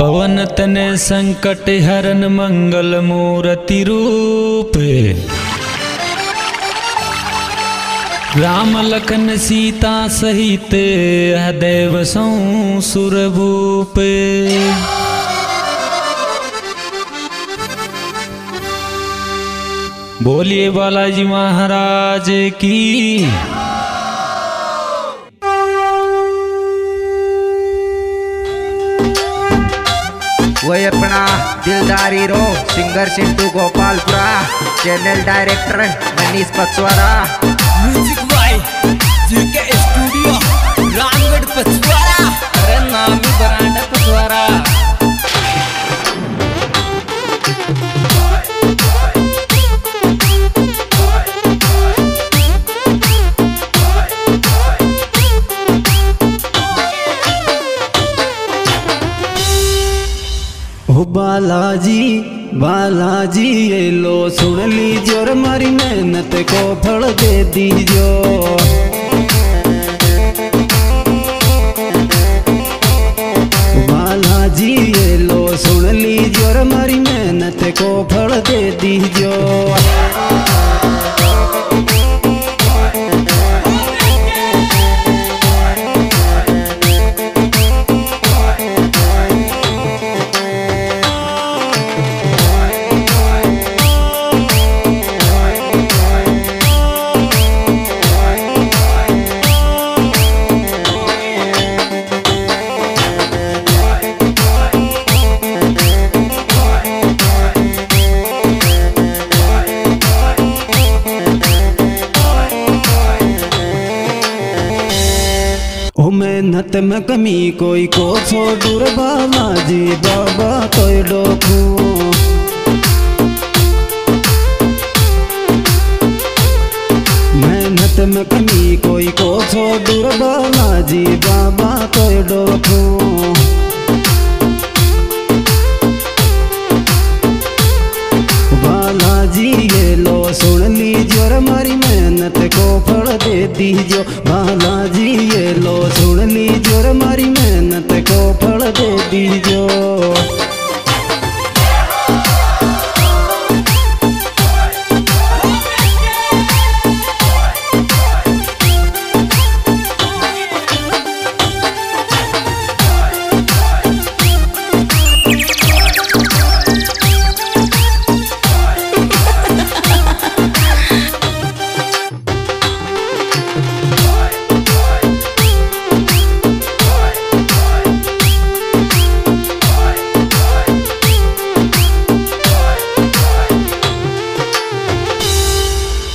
पवन तने संकट हरन मंगल मूर्ति रूप। राम लखन सीता सहित देव सौ सुरभूप। बोलिए बालाजी महाराज की वही अपना दिलदारी रो singer Sintu Gopalpura channel director Manish Pachwara. Music by GK studio Ramgarh Pachwara. अरे नामी ब्रांड पचवाड़ा बालाजी बालाजी ये लो सुन लीजिए और हमारी मेहनत को फल दे दीजो मेहनत में कमी कोई को छोड़ूर बालाजी बाबा कोई डोकू। मेहनत में कमी कोई को छोड़ूर बालाजी बाबा कोई डोकू। बालाजी ये लो सुन और हमारी मेहनत को दीजो दे जी ये लो सुन लीजो मारी हमारी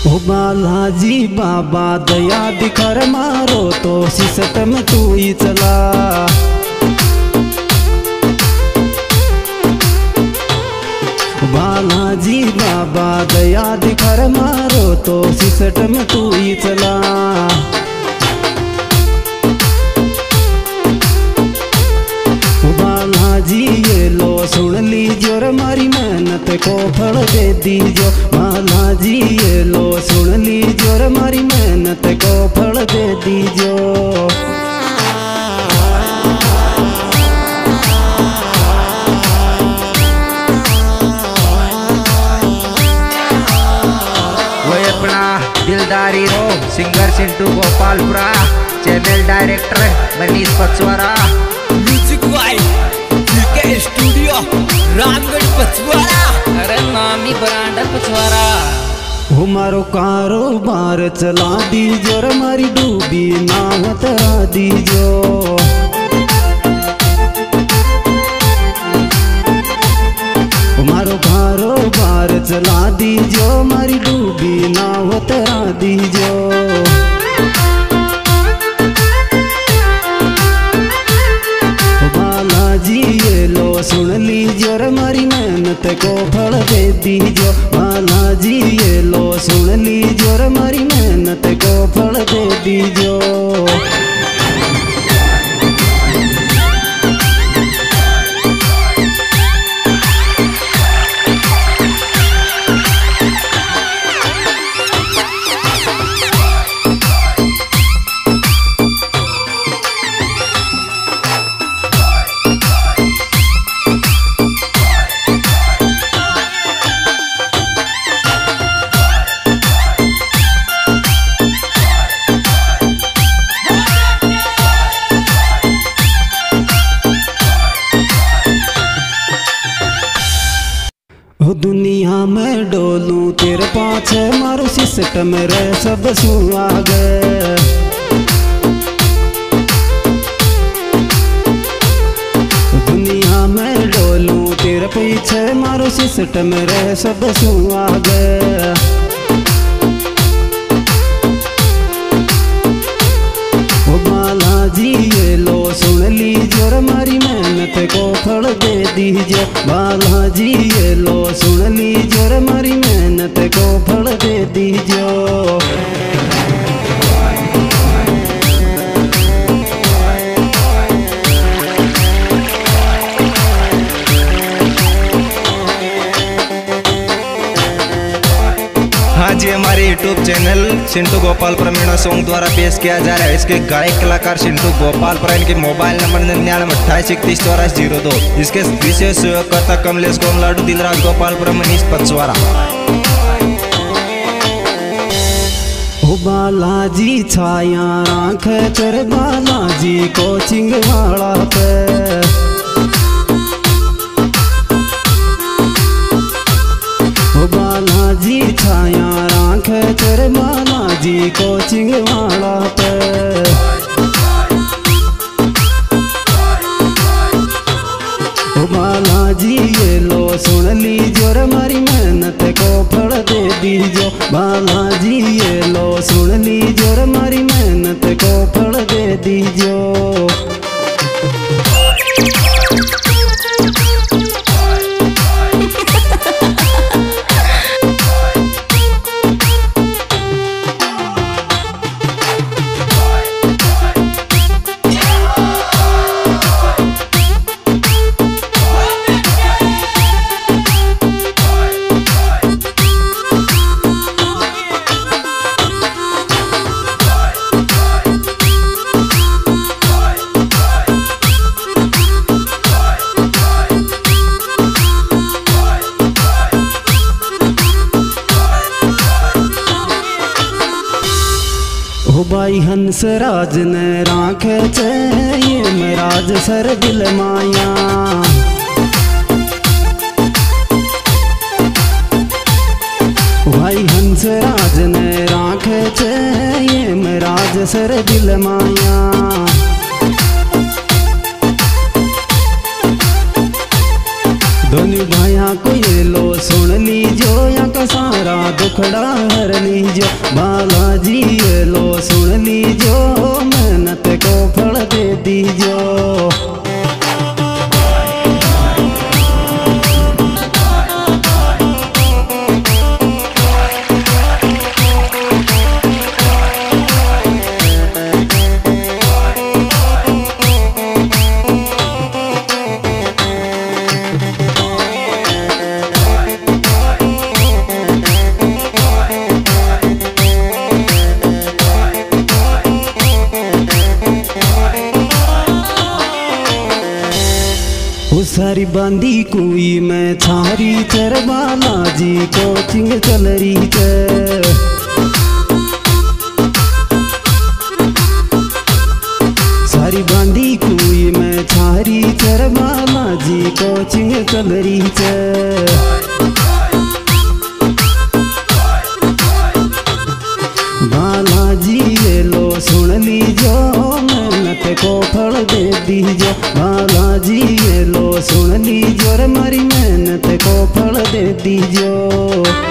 ओ बालाजी, बाबा, दया दिखर मारो तो सिसटम तू ही चला। बालाजी, बाबा, दया दिखर मारो तो सिसटम तू ही चला। Singer Sintu Gopalpura channel director Manish Pachwara. Music by GK studio Ramgarh Pachwara अरे नामी बरांडा पचवाड़ा हमारो कारोबार चला दीजो और हमारी डूबी नाव तरा दीजो। हमारो कारोबार चला दीजो हमारी डूबी नाव तरा दीजो। को फल दे दीजो। माला जी, ये लो सुन लीजो। रे हमारी मेहनत को फल दे दीजिए दुनिया में डोलू, तेरे पाँच मारू, सिस्टम रे, सब सुहागे दुनिया में डोलू, तेरे पीछे मारू, सिस्टम रे, सब सुहागे ओ दीजिए बालाजी ये लो सुन लीजिए मारी मेहनत को फल दे दीजिए सिंटू गोपाल प्रमीणा सॉन्ग द्वारा पेश किया जा रहा है। इसके गायक कलाकार सिंटू गोपाल पर इनके मोबाइल नंबर निन्यानवे, अट्ठाईस, इकतीस चौरास ज़ीरो दो। इसके विशेष सहयोगकर्ता कमलेश कोमलाडू दिलराज गोपाल पर मनीष पचवारा। बालाजी, छाया राख कर बालाजी, कोचिंग वाला पे। बालाजी, छाया राख कर बालाजी कोचिंग वाला पे। ओ बालाजी, ये लो, सुन लीजिए और हमारी मेहनत को फल दे दीजिए बालाजी, ये भाई हंस राज ने राख छे ये मेराज सर दिल माया। भाई हंस राज ने राख छे ये मेराज सर दिल माया। दोनों भाइया को ये लो सुन लीजो या का सारा दुखड़ा हर लीजो बालाजी सारी बांदी मैं छारी चर बालाजी कोचिंग चल रही चे। सारी बांदी कोई मैं थारी चर बालाजी कोचिंग चल रही चे। ये लो